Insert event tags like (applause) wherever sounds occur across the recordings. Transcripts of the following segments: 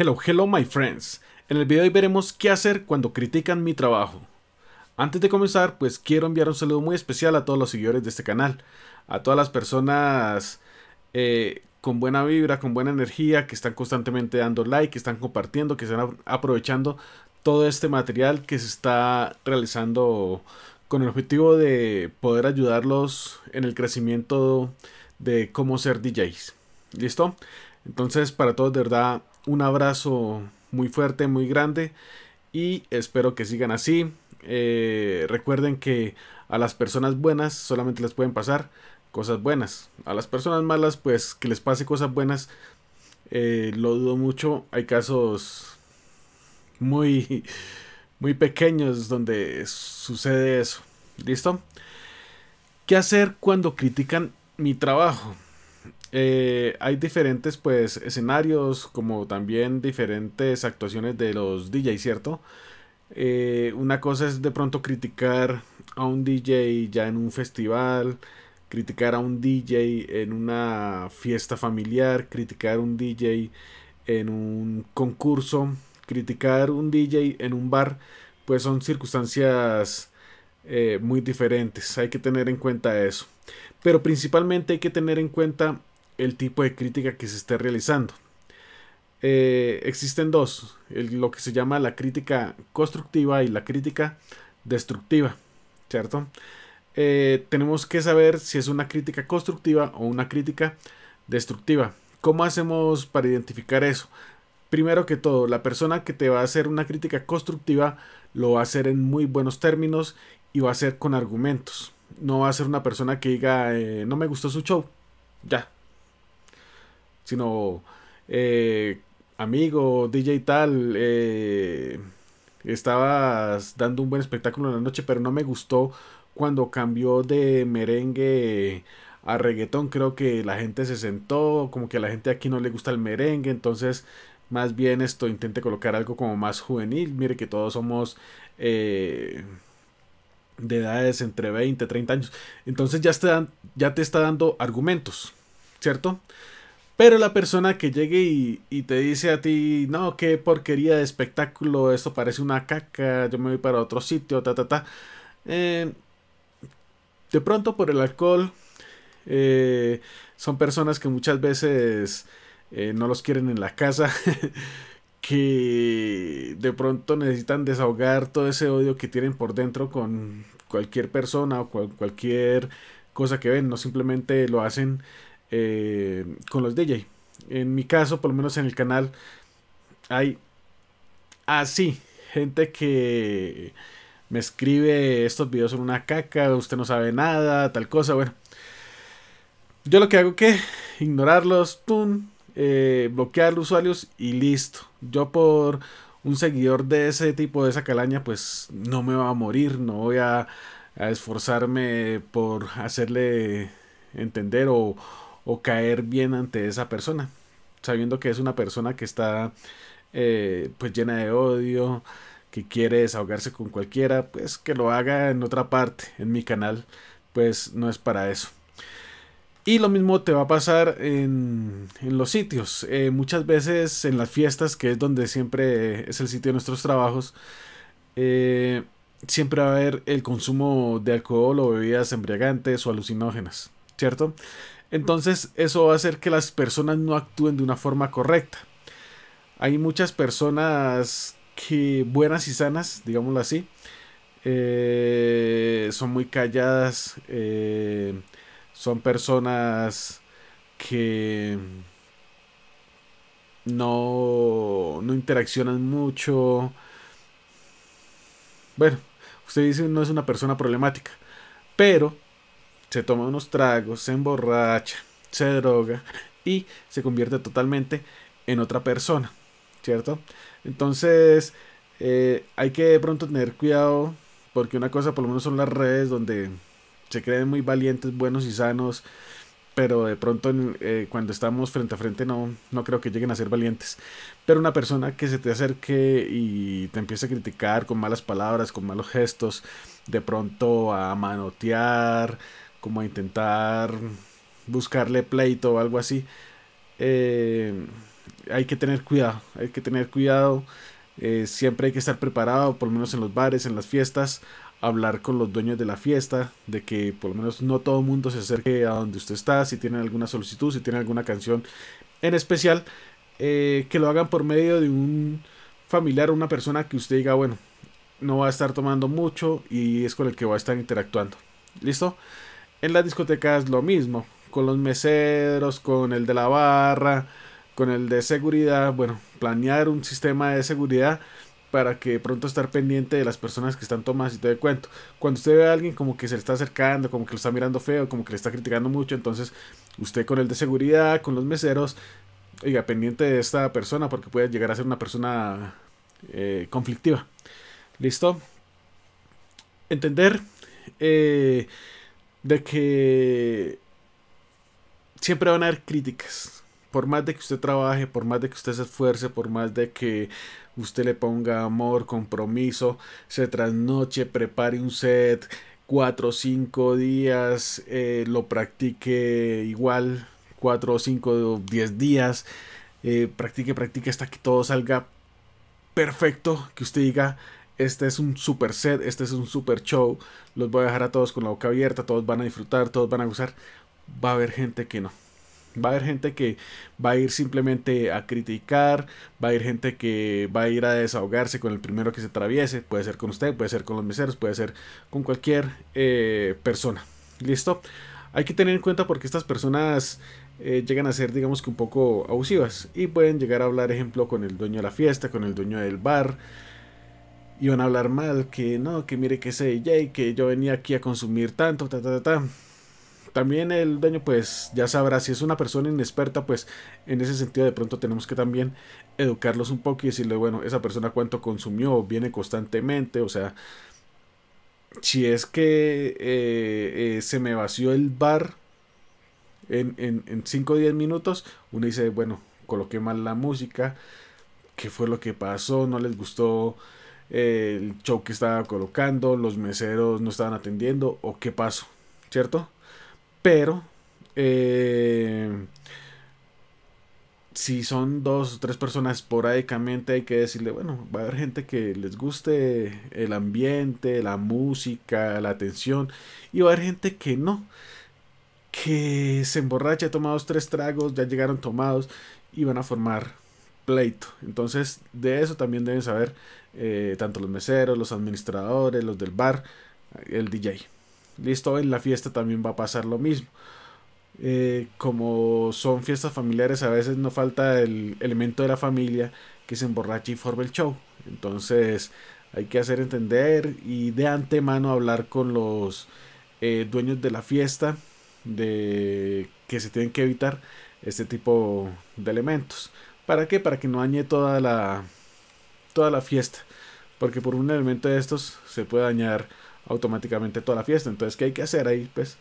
Hello, hello my friends. En el video de hoy veremos qué hacer cuando critican mi trabajo. Antes de comenzar, pues quiero enviar un saludo muy especial a todos los seguidores de este canal, a todas las personas eh, con buena vibra, con buena energía, que están constantemente dando like, que están compartiendo, que están aprovechando todo este material que se está realizando con el objetivo de poder ayudarlos en el crecimiento de cómo ser DJs. ¿Listo? Entonces, para todos, de verdad, un abrazo muy fuerte, muy grande y espero que sigan así. Eh, recuerden que a las personas buenas solamente les pueden pasar cosas buenas. A las personas malas, pues que les pase cosas buenas, eh, lo dudo mucho. Hay casos muy, muy pequeños donde sucede eso. ¿Listo? ¿Qué hacer cuando critican mi trabajo? Eh, hay diferentes pues escenarios como también diferentes actuaciones de los DJs, ¿cierto? Eh, una cosa es de pronto criticar a un DJ ya en un festival, criticar a un DJ en una fiesta familiar, criticar a un DJ en un concurso, criticar un DJ en un bar, pues son circunstancias eh, muy diferentes. Hay que tener en cuenta eso. Pero principalmente hay que tener en cuenta el tipo de crítica que se esté realizando. Eh, existen dos, lo que se llama la crítica constructiva y la crítica destructiva, ¿cierto? Eh, tenemos que saber si es una crítica constructiva o una crítica destructiva. ¿Cómo hacemos para identificar eso? Primero que todo, la persona que te va a hacer una crítica constructiva lo va a hacer en muy buenos términos y va a hacer con argumentos. No va a ser una persona que diga, eh, no me gustó su show. Ya, sino eh, amigo, DJ tal, eh, estabas dando un buen espectáculo en la noche, pero no me gustó cuando cambió de merengue a reggaetón. Creo que la gente se sentó, como que a la gente aquí no le gusta el merengue, entonces más bien esto intente colocar algo como más juvenil. Mire que todos somos eh, de edades entre 20 y 30 años. Entonces ya, ya te está dando argumentos, ¿cierto? Pero la persona que llegue y, te dice a ti, no, qué porquería de espectáculo, esto parece una caca, yo me voy para otro sitio, ta, ta, ta. Eh, de pronto por el alcohol, eh, son personas que muchas veces eh, no los quieren en la casa, (laughs) que de pronto necesitan desahogar todo ese odio que tienen por dentro con cualquier persona o cualquier cosa que ven, no simplemente lo hacen eh, con los DJ. En mi caso, por lo menos en el canal, hay así gente que me escribe estos videos son una caca, usted no sabe nada, tal cosa, bueno. Yo lo que hago que ignorarlos, tum, eh, bloquear usuarios y listo. Yo por un seguidor de ese tipo, de esa calaña, pues no me va a morir, no voy a esforzarme por hacerle entender o, o caer bien ante esa persona, sabiendo que es una persona que está eh, pues llena de odio, que quiere desahogarse con cualquiera, pues que lo haga en otra parte, en mi canal, pues no es para eso. Y lo mismo te va a pasar en, en los sitios. Eh, muchas veces en las fiestas, que es donde siempre es el sitio de nuestros trabajos, eh, siempre va a haber el consumo de alcohol o bebidas embriagantes o alucinógenas, ¿cierto? Entonces eso va a hacer que las personas no actúen de una forma correcta. Hay muchas personas que buenas y sanas, digámoslo así, eh, son muy calladas, eh, son personas que no, no interaccionan mucho. Bueno, usted dice no es una persona problemática, pero se toma unos tragos, se emborracha, se droga y se convierte totalmente en otra persona, ¿cierto? Entonces eh, hay que de pronto tener cuidado porque una cosa por lo menos son las redes donde se creen muy valientes, buenos y sanos, pero de pronto eh, cuando estamos frente a frente no, no creo que lleguen a ser valientes. Pero una persona que se te acerque y te empiece a criticar con malas palabras, con malos gestos, de pronto a manotear, como a intentar buscarle pleito o algo así. Eh, hay que tener cuidado, hay que tener cuidado. Eh, siempre hay que estar preparado, por lo menos en los bares, en las fiestas, hablar con los dueños de la fiesta, de que por lo menos no todo el mundo se acerque a donde usted está, si tienen alguna solicitud, si tienen alguna canción en especial, eh, que lo hagan por medio de un familiar o una persona que usted diga, bueno, no va a estar tomando mucho y es con el que va a estar interactuando. ¿Listo? En las discotecas lo mismo, con los meseros, con el de la barra, con el de seguridad, bueno, planear un sistema de seguridad para que pronto estar pendiente de las personas que están tomando y te de cuento. Cuando usted ve a alguien como que se le está acercando, como que lo está mirando feo, como que le está criticando mucho, entonces usted con el de seguridad, con los meseros, oiga, pendiente de esta persona porque puede llegar a ser una persona eh, conflictiva. ¿Listo? Entender eh, de que siempre van a haber críticas. Por más de que usted trabaje, por más de que usted se esfuerce, por más de que usted le ponga amor, compromiso, se trasnoche, prepare un set, cuatro o cinco días, eh, lo practique igual, cuatro o cinco o diez días, eh, practique, practique hasta que todo salga perfecto, que usted diga, este es un super set, este es un super show, los voy a dejar a todos con la boca abierta, todos van a disfrutar, todos van a gozar, va a haber gente que no. Va a haber gente que va a ir simplemente a criticar, va a haber gente que va a ir a desahogarse con el primero que se atraviese, puede ser con usted, puede ser con los meseros, puede ser con cualquier eh, persona. ¿Listo? Hay que tener en cuenta porque estas personas eh, llegan a ser, digamos que un poco abusivas y pueden llegar a hablar, ejemplo, con el dueño de la fiesta, con el dueño del bar. Y van a hablar mal, que no, que mire que ese DJ, que yo venía aquí a consumir tanto, ta, ta, ta, ta. También el dueño pues ya sabrá si es una persona inexperta pues en ese sentido de pronto tenemos que también educarlos un poco y decirle bueno esa persona cuánto consumió viene constantemente o sea si es que eh, eh, se me vació el bar en 5 o 10 minutos uno dice bueno coloqué mal la música qué fue lo que pasó no les gustó el show que estaba colocando los meseros no estaban atendiendo o qué pasó cierto pero eh, si son dos o tres personas esporádicamente hay que decirle, bueno, va a haber gente que les guste el ambiente, la música, la atención, y va a haber gente que no, que se emborracha, tomados tres tragos, ya llegaron tomados y van a formar Entonces, de eso también deben saber eh, tanto los meseros, los administradores, los del bar, el DJ. Listo, en la fiesta también va a pasar lo mismo. Eh, como son fiestas familiares, a veces no falta el elemento de la familia que se emborracha y forma el show. Entonces hay que hacer entender y de antemano hablar con los eh, dueños de la fiesta de que se tienen que evitar este tipo de elementos. ¿Para qué? Para que no dañe toda la toda la fiesta. Porque por un elemento de estos se puede dañar automáticamente toda la fiesta. Entonces, ¿qué hay que hacer ahí? Pues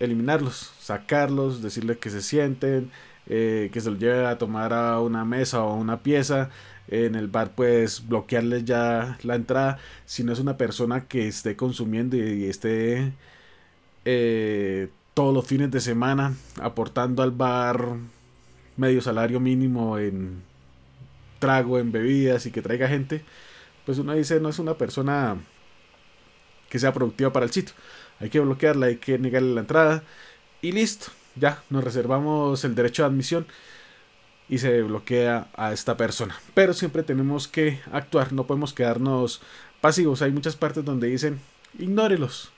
eliminarlos, sacarlos, decirles que se sienten, eh, que se los lleve a tomar a una mesa o a una pieza. En el bar, pues bloquearles ya la entrada. Si no es una persona que esté consumiendo y, esté eh, todos los fines de semana aportando al bar medio salario mínimo en trago, en bebidas y que traiga gente, pues uno dice no es una persona que sea productiva para el sitio. Hay que bloquearla, hay que negarle la entrada y listo. Ya nos reservamos el derecho de admisión y se bloquea a esta persona. Pero siempre tenemos que actuar, no podemos quedarnos pasivos. Hay muchas partes donde dicen ignórelos.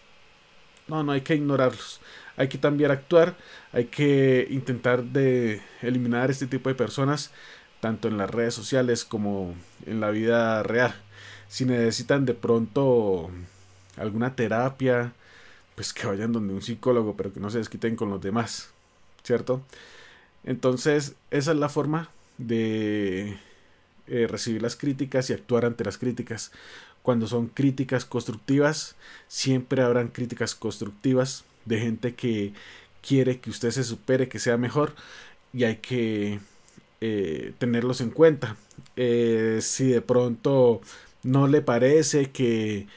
No, no hay que ignorarlos. Hay que también actuar, hay que intentar de eliminar este tipo de personas tanto en las redes sociales como en la vida real. Si necesitan de pronto alguna terapia, pues que vayan donde un psicólogo, pero que no se desquiten con los demás, ¿cierto? Entonces, esa es la forma de eh, recibir las críticas y actuar ante las críticas. Cuando son críticas constructivas, siempre habrán críticas constructivas de gente que quiere que usted se supere, que sea mejor, y hay que eh, tenerlos en cuenta. Eh, si de pronto no le parece que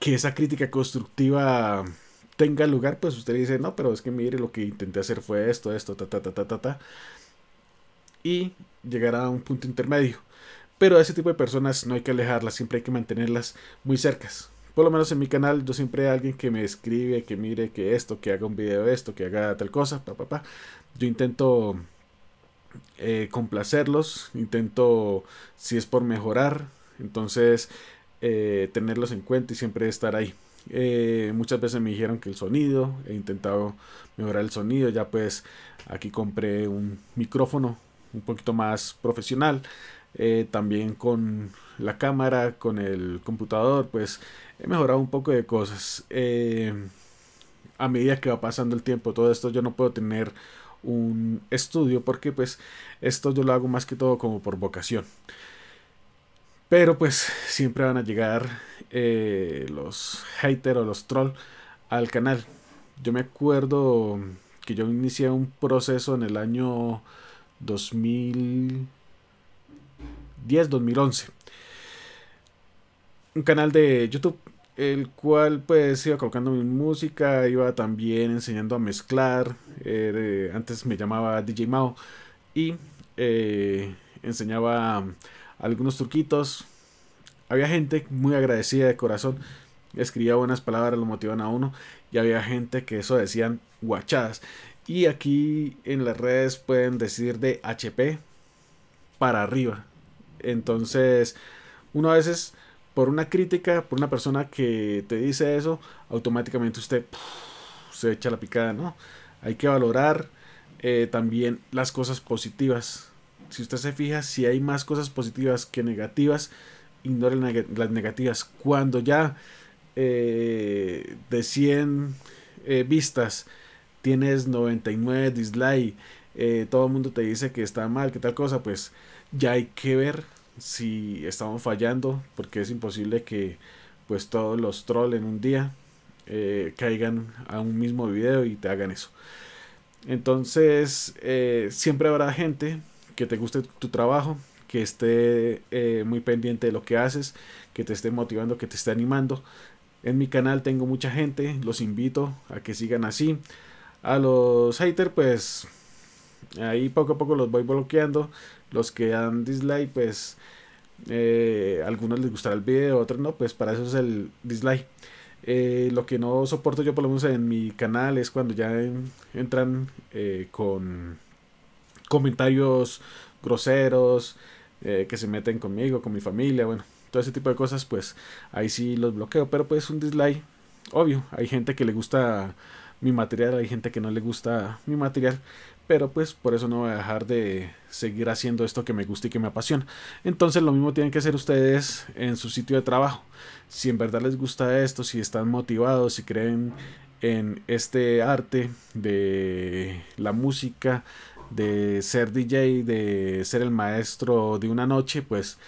que esa crítica constructiva tenga lugar, pues usted dice, no, pero es que mire, lo que intenté hacer fue esto, esto, ta, ta, ta, ta, ta, ta. y llegar a un punto intermedio. Pero a ese tipo de personas no hay que alejarlas, siempre hay que mantenerlas muy cercas. Por lo menos en mi canal yo siempre hay alguien que me escribe, que mire que esto, que haga un video de esto, que haga tal cosa, pa, pa, Yo intento eh, complacerlos, intento, si es por mejorar, entonces eh, tenerlos en cuenta y siempre estar ahí. Eh, muchas veces me dijeron que el sonido, he intentado mejorar el sonido, ya pues aquí compré un micrófono un poquito más profesional, también con la cámara, con el computador, pues he mejorado un poco de cosas. a medida que va pasando el tiempo, todo esto yo no puedo tener un estudio porque pues esto yo lo hago más que todo como por vocación. Pero pues siempre van a llegar eh, los haters o los trolls al canal. Yo me acuerdo que yo inicié un proceso en el año 2010-2011. Un canal de YouTube el cual pues iba colocando mi música, iba también enseñando a mezclar, eh, antes me llamaba DJ Mao y eh, enseñaba algunos truquitos. Había gente muy agradecida de corazón, escribía buenas palabras, lo motivan a uno y había gente que eso decían guachadas. Y aquí en las redes pueden decir de HP para arriba. Entonces, uno a veces por una crítica, por una persona que te dice eso, automáticamente usted se echa la picada, ¿no? Hay que valorar eh, también las cosas positivas. Si usted se fija, si hay más cosas positivas que negativas, ignore las negativas. Cuando ya eh, de 100 eh, vistas tienes 99 dislikes, todo el mundo te dice que está mal, que tal cosa, pues ya hay que ver si estamos fallando, porque es imposible que pues todos los trolls en un día eh, caigan a un mismo video y te hagan eso. Entonces, eh, siempre habrá gente que te guste tu trabajo, que esté eh, muy pendiente de lo que haces, que te esté motivando, que te esté animando. En mi canal tengo mucha gente, los invito a que sigan así. A los haters, pues ahí poco a poco los voy bloqueando. Los que dan dislike, pues eh, algunos les gustará el video, otros no, pues para eso es el dislike. Eh, lo que no soporto yo por lo menos en mi canal es cuando ya entran eh, con comentarios groseros, que se meten conmigo, con mi familia, bueno, todo ese tipo de cosas, pues ahí sí los bloqueo, pero pues un dislike, obvio, hay gente que le gusta mi material, hay gente que no le gusta mi material, pero pues por eso no voy a dejar de seguir haciendo esto que me gusta y que me apasiona. Entonces lo mismo tienen que hacer ustedes en su sitio de trabajo. Si en verdad les gusta esto, si están motivados, si creen en este arte de la música, de ser DJ, de ser el maestro de una noche, pues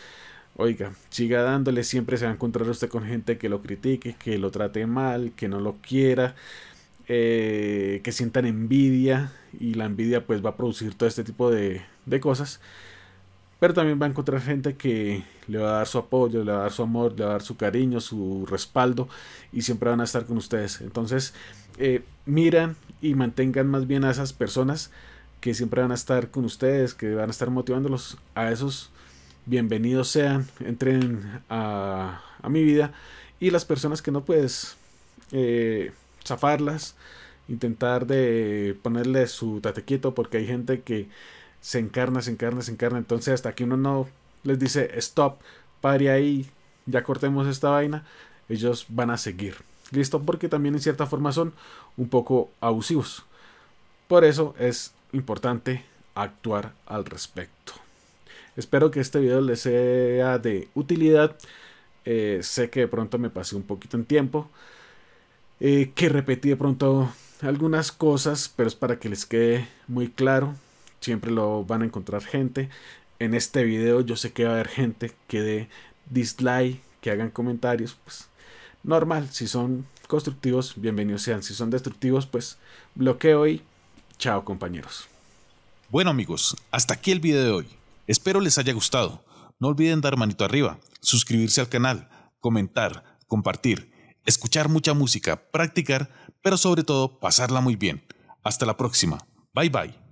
oiga, siga dándole, siempre se va a encontrar usted con gente que lo critique, que lo trate mal, que no lo quiera. Eh, que sientan envidia y la envidia pues va a producir todo este tipo de, cosas. Pero también va a encontrar gente que le va a dar su apoyo, le va a dar su amor, le va a dar su cariño, su respaldo y siempre van a estar con ustedes. Entonces, eh, miran y mantengan más bien a esas personas que siempre van a estar con ustedes, que van a estar motivándolos a esos. Bienvenidos sean, entren a, a mi vida y las personas que no puedes... Eh, zafarlas, intentar de ponerle su tatequito porque hay gente que se encarna, se encarna, se encarna. Entonces hasta que uno no les dice stop, pare ahí, ya cortemos esta vaina, ellos van a seguir. ¿Listo? Porque también en cierta forma son un poco abusivos. Por eso es importante actuar al respecto. Espero que este video les sea de utilidad. Eh, sé que de pronto me pasé un poquito en tiempo. Eh, que repetí de pronto algunas cosas, pero es para que les quede muy claro. Siempre lo van a encontrar gente. En este video yo sé que va a haber gente que dé dislike, que hagan comentarios, pues normal. Si son constructivos, bienvenidos sean. Si son destructivos, pues bloqueo y chao compañeros. Bueno amigos, hasta aquí el video de hoy. Espero les haya gustado. No olviden dar manito arriba, suscribirse al canal, comentar, compartir escuchar mucha música, practicar, pero sobre todo pasarla muy bien. Hasta la próxima. Bye bye.